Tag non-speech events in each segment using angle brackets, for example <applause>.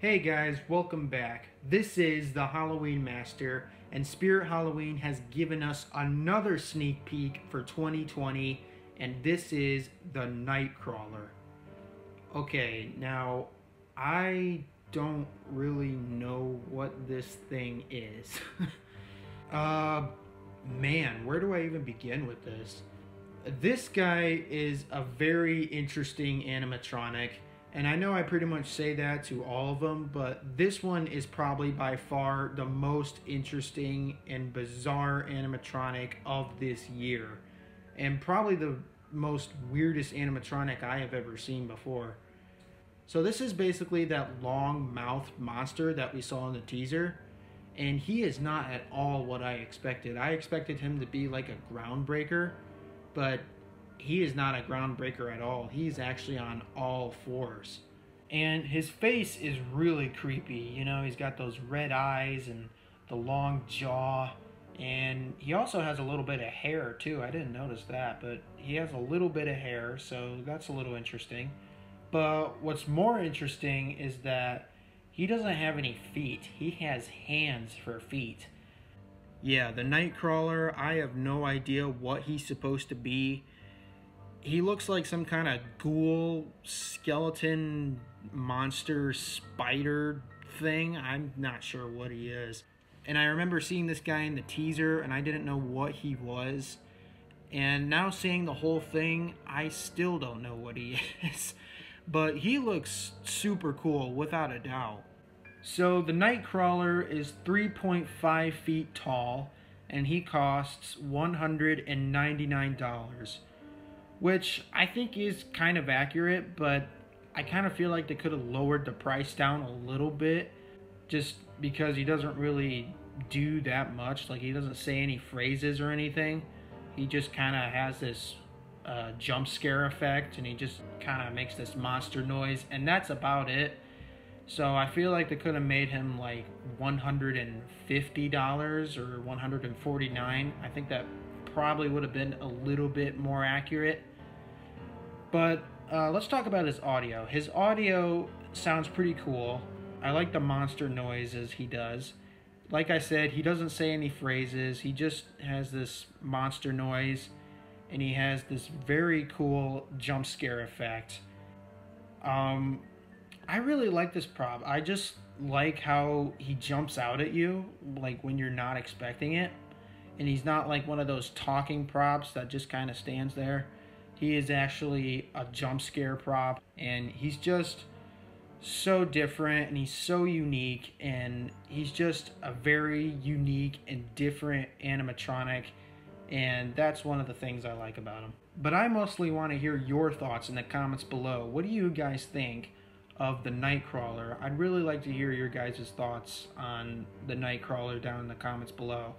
Hey guys, welcome back. This is the Halloween Master, and Spirit Halloween has given us another sneak peek for 2020, and this is the Nightcrawler. Okay, now I don't really know what this thing is. <laughs> uh, man, where do I even begin with this? This guy is a very interesting animatronic and I know I pretty much say that to all of them, but this one is probably by far the most interesting and bizarre animatronic of this year. And probably the most weirdest animatronic I have ever seen before. So this is basically that long mouth monster that we saw in the teaser. And he is not at all what I expected. I expected him to be like a groundbreaker, but he is not a groundbreaker at all. He's actually on all fours. And his face is really creepy. You know, he's got those red eyes and the long jaw. And he also has a little bit of hair, too. I didn't notice that, but he has a little bit of hair, so that's a little interesting. But what's more interesting is that he doesn't have any feet, he has hands for feet. Yeah, the Nightcrawler, I have no idea what he's supposed to be he looks like some kind of ghoul skeleton monster spider thing. I'm not sure what he is. And I remember seeing this guy in the teaser and I didn't know what he was. And now seeing the whole thing, I still don't know what he <laughs> is. But he looks super cool without a doubt. So the Nightcrawler is 3.5 feet tall and he costs $199 which I think is kind of accurate, but I kind of feel like they could have lowered the price down a little bit just because he doesn't really do that much. Like, he doesn't say any phrases or anything. He just kind of has this uh, jump scare effect and he just kind of makes this monster noise, and that's about it. So I feel like they could have made him like $150 or 149. I think that probably would have been a little bit more accurate. But uh, let's talk about his audio. His audio sounds pretty cool. I like the monster noises he does. Like I said, he doesn't say any phrases. He just has this monster noise and he has this very cool jump scare effect. Um, I really like this prop. I just like how he jumps out at you, like when you're not expecting it. And he's not like one of those talking props that just kind of stands there. He is actually a jump scare prop, and he's just so different and he's so unique and he's just a very unique and different animatronic and that's one of the things I like about him. But I mostly want to hear your thoughts in the comments below. What do you guys think of the Nightcrawler? I'd really like to hear your guys' thoughts on the Nightcrawler down in the comments below.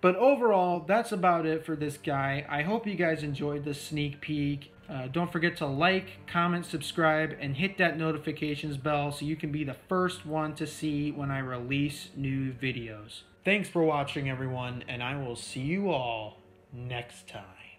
But overall, that's about it for this guy. I hope you guys enjoyed this sneak peek. Uh, don't forget to like, comment, subscribe, and hit that notifications bell so you can be the first one to see when I release new videos. Thanks for watching, everyone, and I will see you all next time.